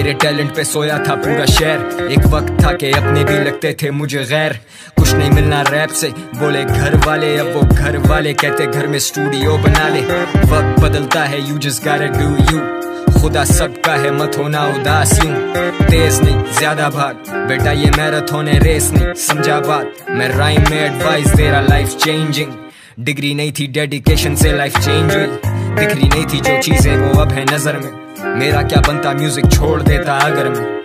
मेरे टैलेंट पे सोया था पूरा शहर। एक वक्त था कि अपने भी लगते थे मुझे गैर। कुछ नहीं मिलना रैप से, बोले घर वाले, अब वो घर वाले कहते घर में स्टूडियो बना ले। वक्त बदलता है यू जस्ट गारे डू यू खुदा सबका है, मत होना उदास यूँ। तेज नहीं, ज़्यादा भाग। बेटा, ये मैराथन है रेस नहीं। समझा बात, मैं राइम में एडवाइस दे रहा लाइफ चेंजिंग डिग्री नहीं थी डेडिकेशन से लाइफ चेंज हुई दिख रही नहीं थी, जो चीज़ें वो अब है नज़र में। मेरा क्या बनता? म्यूज़िक छोड़ देता अगर मैं।